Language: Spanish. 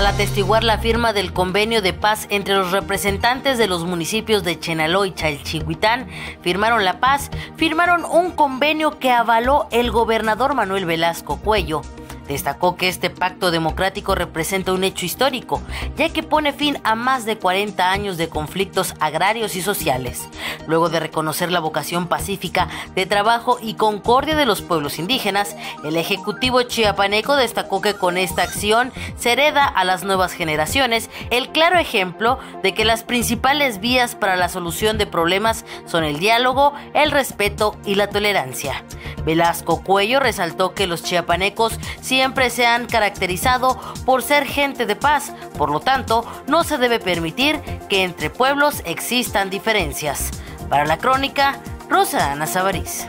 al atestiguar la firma del convenio de paz entre los representantes de los municipios de Chenaló y Chalchihuitán, firmaron la paz, firmaron un convenio que avaló el gobernador Manuel Velasco Cuello. Destacó que este pacto democrático representa un hecho histórico, ya que pone fin a más de 40 años de conflictos agrarios y sociales. Luego de reconocer la vocación pacífica de trabajo y concordia de los pueblos indígenas, el Ejecutivo chiapaneco destacó que con esta acción se hereda a las nuevas generaciones el claro ejemplo de que las principales vías para la solución de problemas son el diálogo, el respeto y la tolerancia. Velasco Cuello resaltó que los chiapanecos siempre se han caracterizado por ser gente de paz, por lo tanto, no se debe permitir que entre pueblos existan diferencias. Para la crónica, Rosa Ana Savariz.